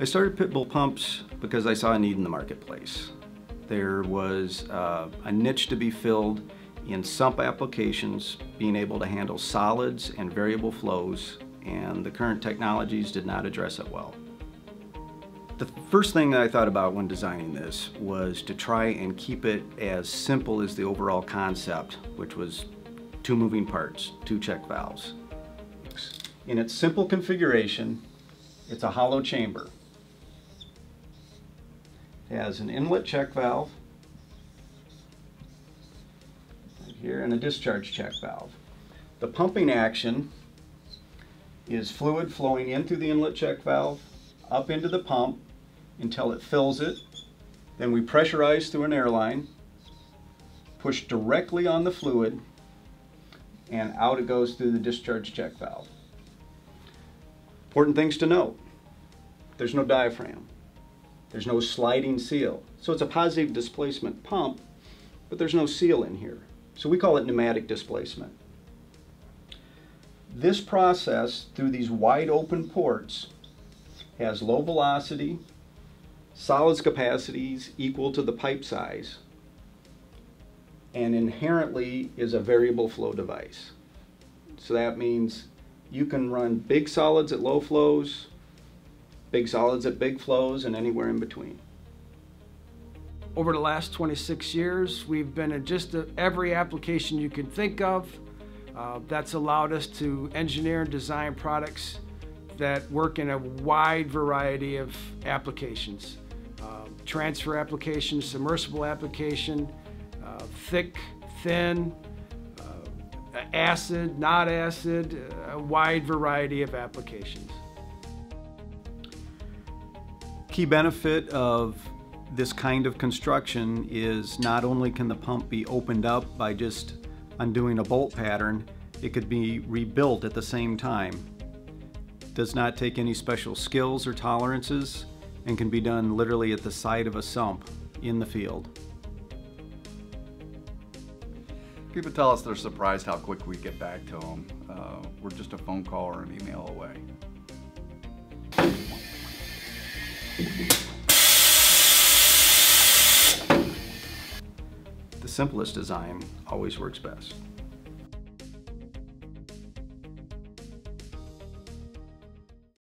I started Pitbull Pumps because I saw a need in the marketplace. There was uh, a niche to be filled in sump applications, being able to handle solids and variable flows, and the current technologies did not address it well. The first thing that I thought about when designing this was to try and keep it as simple as the overall concept, which was two moving parts, two check valves. In its simple configuration, it's a hollow chamber. Has an inlet check valve right here and a discharge check valve. The pumping action is fluid flowing in through the inlet check valve, up into the pump until it fills it. Then we pressurize through an airline, push directly on the fluid, and out it goes through the discharge check valve. Important things to note. There's no diaphragm. There's no sliding seal. So it's a positive displacement pump, but there's no seal in here. So we call it pneumatic displacement. This process, through these wide open ports, has low velocity, solids capacities equal to the pipe size, and inherently is a variable flow device. So that means you can run big solids at low flows, big solids at big flows, and anywhere in between. Over the last 26 years, we've been in just every application you can think of. Uh, that's allowed us to engineer and design products that work in a wide variety of applications. Uh, transfer applications, submersible application, uh, thick, thin, uh, acid, not acid, a wide variety of applications. Key benefit of this kind of construction is not only can the pump be opened up by just undoing a bolt pattern, it could be rebuilt at the same time. Does not take any special skills or tolerances and can be done literally at the side of a sump in the field. People tell us they're surprised how quick we get back to them. Uh, we're just a phone call or an email away. The simplest design always works best.